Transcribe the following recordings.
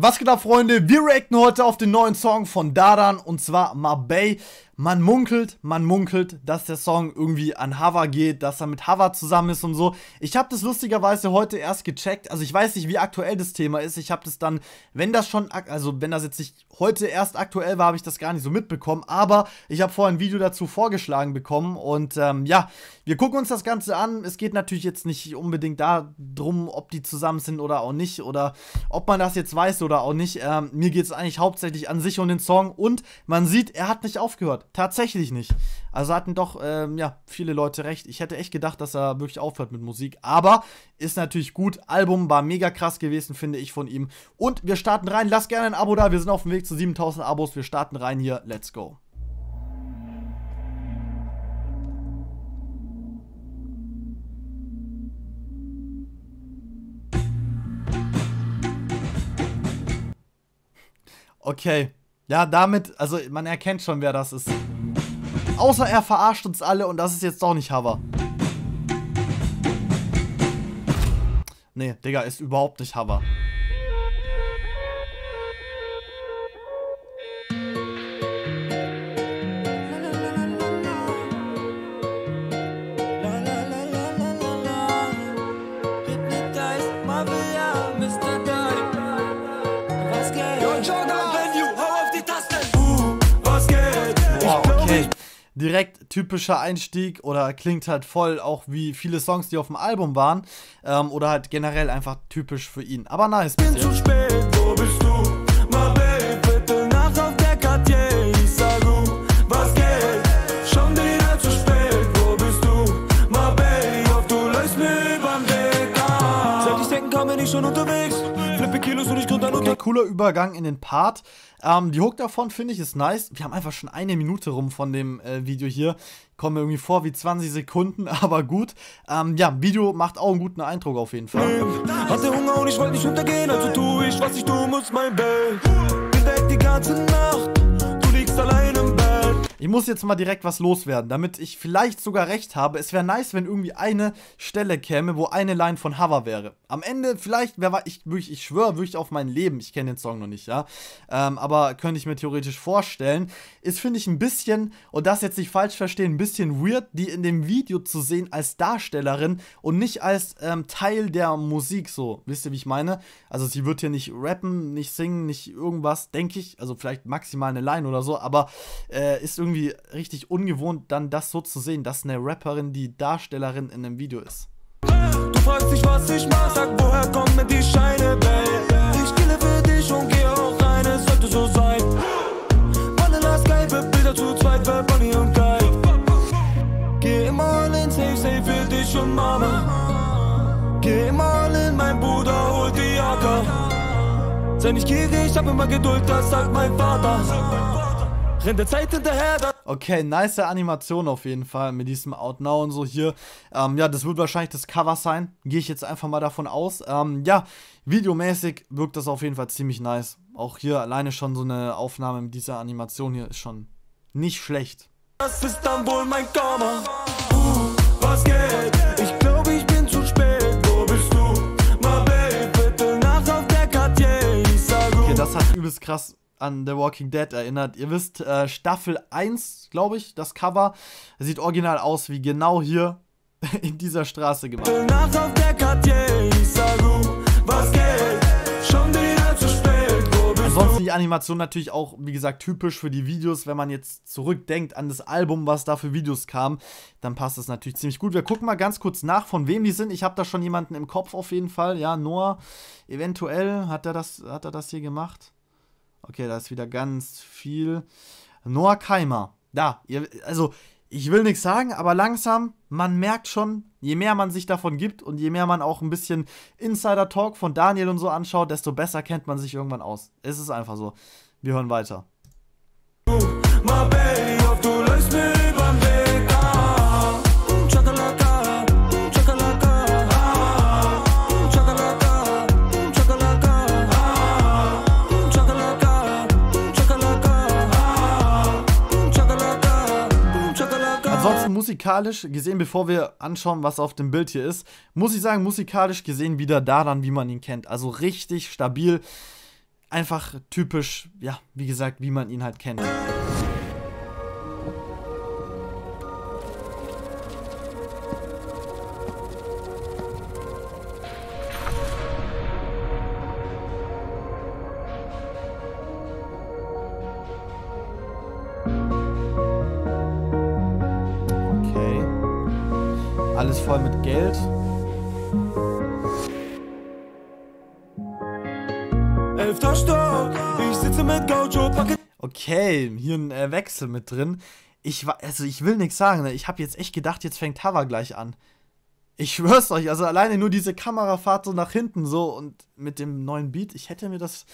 Was geht ab, Freunde? Wir reacten heute auf den neuen Song von Dadan und zwar Mabey. Man munkelt, man munkelt, dass der Song irgendwie an Hava geht, dass er mit Hava zusammen ist und so. Ich habe das lustigerweise heute erst gecheckt. Also ich weiß nicht, wie aktuell das Thema ist. Ich habe das dann, wenn das schon, also wenn das jetzt nicht heute erst aktuell war, habe ich das gar nicht so mitbekommen. Aber ich habe vorher ein Video dazu vorgeschlagen bekommen und ähm, ja, wir gucken uns das Ganze an. Es geht natürlich jetzt nicht unbedingt darum, ob die zusammen sind oder auch nicht oder ob man das jetzt weiß oder auch nicht. Ähm, mir geht es eigentlich hauptsächlich an sich und den Song und man sieht, er hat nicht aufgehört. Tatsächlich nicht. Also hatten doch ähm, ja, viele Leute recht. Ich hätte echt gedacht, dass er wirklich aufhört mit Musik. Aber ist natürlich gut. Album war mega krass gewesen, finde ich, von ihm. Und wir starten rein. Lasst gerne ein Abo da. Wir sind auf dem Weg zu 7000 Abos. Wir starten rein hier. Let's go. Okay. Ja, damit, also man erkennt schon, wer das ist. Außer er verarscht uns alle und das ist jetzt doch nicht Hover. Nee, Digga, ist überhaupt nicht Hover. Direkt typischer Einstieg oder klingt halt voll auch wie viele Songs, die auf dem Album waren. Ähm, oder halt generell einfach typisch für ihn. Aber nice. Bin zu spät, wo bist du? Unterwegs. Flippe Kilos und ich drunter Okay, cooler Übergang in den Part. Ähm, die Hook davon finde ich ist nice. Wir haben einfach schon eine Minute rum von dem äh, Video hier. Kommen mir irgendwie vor wie 20 Sekunden, aber gut. Ähm, ja, Video macht auch einen guten Eindruck auf jeden Fall. Hatte Hunger und ich wollte nicht untergehen, also tu ich, was ich tun muss, mein. Bin weg die ganze Nacht, ich muss jetzt mal direkt was loswerden, damit ich vielleicht sogar recht habe. Es wäre nice, wenn irgendwie eine Stelle käme, wo eine Line von Hover wäre. Am Ende vielleicht, wer ich, wirklich, ich schwöre wirklich auf mein Leben, ich kenne den Song noch nicht, ja. Ähm, aber könnte ich mir theoretisch vorstellen. Ist, finde ich, ein bisschen, und das jetzt nicht falsch verstehen, ein bisschen weird, die in dem Video zu sehen als Darstellerin und nicht als ähm, Teil der Musik, so. Wisst ihr, wie ich meine? Also sie wird hier nicht rappen, nicht singen, nicht irgendwas, denke ich. Also vielleicht maximal eine Line oder so, aber äh, ist irgendwie irgendwie richtig ungewohnt, dann das so zu sehen, dass eine Rapperin die Darstellerin in einem Video ist. Du fragst dich, was ich mach, sag, woher kommen die Scheine, babe? Ich kille für dich und geh auch rein, es sollte so sein. Vanilla Skype, Bilder zu zweit, bei Bonnie und Guy. Geh immer all in, safe, safe für dich und Mama. Geh immer all in, mein Bruder holt die Acker. Sei nicht gierig, hab immer Geduld, das sagt mein Vater rennt der Zeit hinterher. Okay, nice Animation auf jeden Fall mit diesem Out Now und so hier. Ähm, ja, das wird wahrscheinlich das Cover sein. Gehe ich jetzt einfach mal davon aus. Ähm, ja, videomäßig wirkt das auf jeden Fall ziemlich nice. Auch hier alleine schon so eine Aufnahme mit dieser Animation hier ist schon nicht schlecht. Das ist dann wohl mein Karma. Uh, was geht? Ich glaube, ich bin zu spät. Wo bist du? My babe, bitte Nacht auf der Cartier. Sag, okay, das hat übelst krass an The Walking Dead erinnert. Ihr wisst, äh, Staffel 1, glaube ich, das Cover sieht original aus wie genau hier in dieser Straße gemacht. Ansonsten die Animation natürlich auch, wie gesagt, typisch für die Videos. Wenn man jetzt zurückdenkt an das Album, was da für Videos kam, dann passt das natürlich ziemlich gut. Wir gucken mal ganz kurz nach, von wem die sind. Ich habe da schon jemanden im Kopf auf jeden Fall. Ja, Noah, eventuell hat er das, hat er das hier gemacht. Okay, da ist wieder ganz viel. Noah Keimer. Da, ihr, also ich will nichts sagen, aber langsam, man merkt schon, je mehr man sich davon gibt und je mehr man auch ein bisschen Insider-Talk von Daniel und so anschaut, desto besser kennt man sich irgendwann aus. Es ist einfach so. Wir hören weiter. My baby, musikalisch gesehen, bevor wir anschauen, was auf dem Bild hier ist, muss ich sagen, musikalisch gesehen wieder da dann, wie man ihn kennt. Also richtig stabil. einfach typisch, ja, wie gesagt, wie man ihn halt kennt. Alles voll mit Geld. Elfter Stock, ich sitze mit Gaucho, packe. Okay, hier ein äh, Wechsel mit drin. Ich war, also ich will nichts sagen, ne? ich habe jetzt echt gedacht, jetzt fängt Tava gleich an. Ich schwör's euch, also alleine nur diese Kamerafahrt so nach hinten so und mit dem neuen Beat, ich hätte mir das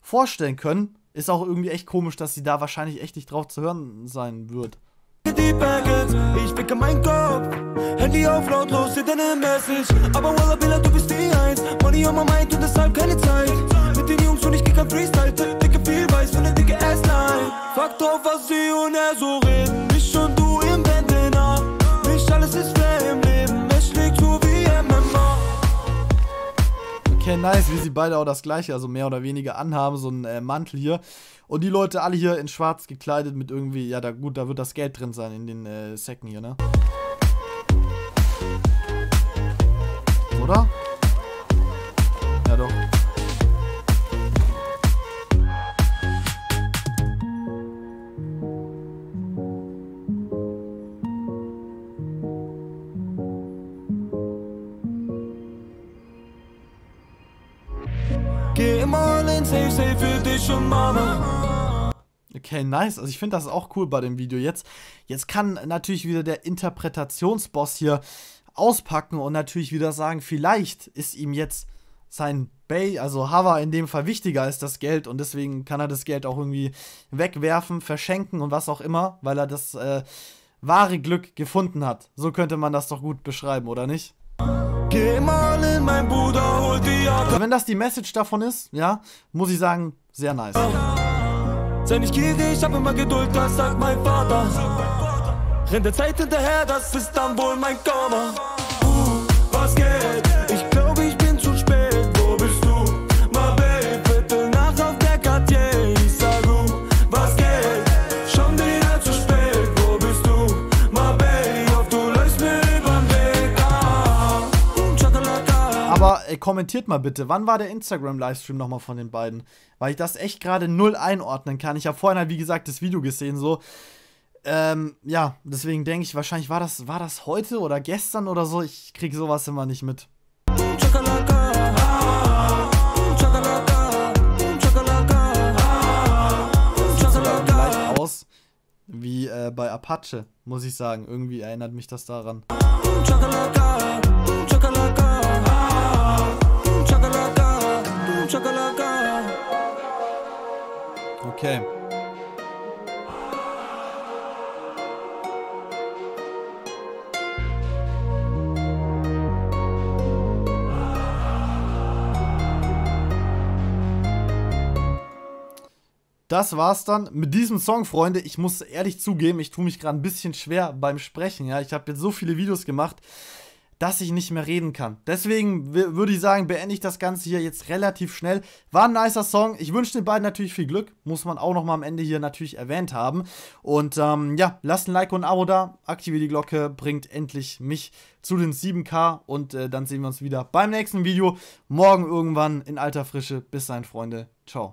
vorstellen können. Ist auch irgendwie echt komisch, dass sie da wahrscheinlich echt nicht drauf zu hören sein wird. Ich picke mein Kopf, Handy auf lautlos, seht deine Message. Aber Walla Billa, du bist die Eins. Money on my mind und deshalb keine Zeit. Mit den Jungs und ich krieg kein Freestyle. Dicke viel weiß für ne dicke S-Line. Fuck drauf, was sie und er so reden. Okay, nice, wie sie beide auch das gleiche, also mehr oder weniger anhaben, so ein äh, Mantel hier. Und die Leute alle hier in schwarz gekleidet mit irgendwie, ja, da gut, da wird das Geld drin sein in den äh, Säcken hier, ne? Oder? Dich und Mama. Okay, nice. Also ich finde das auch cool bei dem Video jetzt. Jetzt kann natürlich wieder der Interpretationsboss hier auspacken und natürlich wieder sagen, vielleicht ist ihm jetzt sein Bay, also Hava in dem Fall wichtiger als das Geld und deswegen kann er das Geld auch irgendwie wegwerfen, verschenken und was auch immer, weil er das äh, wahre Glück gefunden hat. So könnte man das doch gut beschreiben, oder nicht? Geh mal in mein Bruder, hol die. Wenn das die Message davon ist, ja, muss ich sagen, sehr nice. Sei nicht gierig, ich hab immer Geduld, das sagt mein Vater. Renn der Zeit hinterher, das ist dann wohl mein Karma. Uh, was geht? Ey, kommentiert mal bitte, wann war der Instagram-Livestream nochmal von den beiden? Weil ich das echt gerade null einordnen kann. Ich habe vorhin halt, wie gesagt, das Video gesehen, so. Ähm, ja, deswegen denke ich, wahrscheinlich war das, war das heute oder gestern oder so. Ich kriege sowas immer nicht mit. aus wie äh, bei Apache, muss ich sagen. Irgendwie erinnert mich das daran. Das war's dann mit diesem Song, Freunde. Ich muss ehrlich zugeben, ich tue mich gerade ein bisschen schwer beim Sprechen. Ja, ich habe jetzt so viele Videos gemacht, dass ich nicht mehr reden kann. Deswegen würde ich sagen, beende ich das Ganze hier jetzt relativ schnell. War ein nicer Song. Ich wünsche den beiden natürlich viel Glück. Muss man auch nochmal am Ende hier natürlich erwähnt haben. Und ähm, ja, lasst ein Like und ein Abo da. Aktiviert die Glocke. Bringt endlich mich zu den 7K. Und äh, dann sehen wir uns wieder beim nächsten Video. Morgen irgendwann in alter Frische. Bis dahin, Freunde. Ciao.